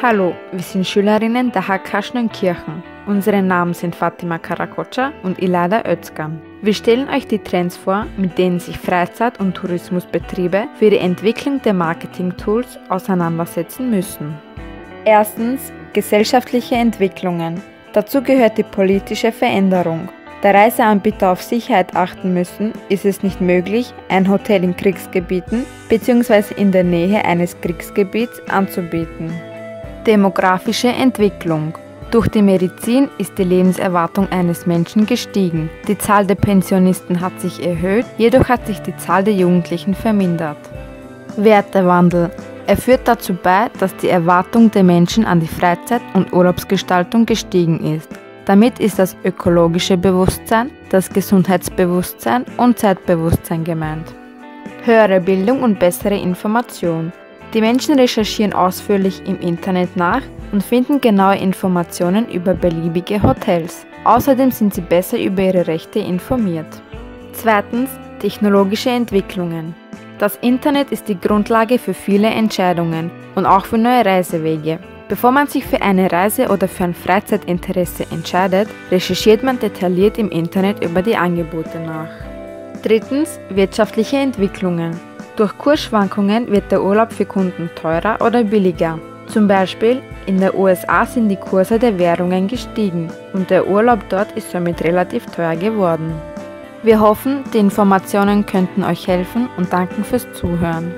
Hallo, wir sind Schülerinnen der HK Schnönkirchen. Unsere Namen sind Fatima Karakocha und Ilada Özkan. Wir stellen euch die Trends vor, mit denen sich Freizeit- und Tourismusbetriebe für die Entwicklung der Marketing-Tools auseinandersetzen müssen. Erstens gesellschaftliche Entwicklungen. Dazu gehört die politische Veränderung. Da Reiseanbieter auf Sicherheit achten müssen, ist es nicht möglich, ein Hotel in Kriegsgebieten bzw. in der Nähe eines Kriegsgebiets anzubieten. Demografische Entwicklung. Durch die Medizin ist die Lebenserwartung eines Menschen gestiegen. Die Zahl der Pensionisten hat sich erhöht, jedoch hat sich die Zahl der Jugendlichen vermindert. Wertewandel. Er führt dazu bei, dass die Erwartung der Menschen an die Freizeit- und Urlaubsgestaltung gestiegen ist. Damit ist das ökologische Bewusstsein, das Gesundheitsbewusstsein und Zeitbewusstsein gemeint. Höhere Bildung und bessere Information. Die Menschen recherchieren ausführlich im Internet nach und finden genaue Informationen über beliebige Hotels. Außerdem sind sie besser über ihre Rechte informiert. Zweitens technologische Entwicklungen. Das Internet ist die Grundlage für viele Entscheidungen und auch für neue Reisewege. Bevor man sich für eine Reise oder für ein Freizeitinteresse entscheidet, recherchiert man detailliert im Internet über die Angebote nach. Drittens wirtschaftliche Entwicklungen. Durch Kursschwankungen wird der Urlaub für Kunden teurer oder billiger. Zum Beispiel in den USA sind die Kurse der Währungen gestiegen und der Urlaub dort ist somit relativ teuer geworden. Wir hoffen, die Informationen könnten euch helfen und danken fürs Zuhören.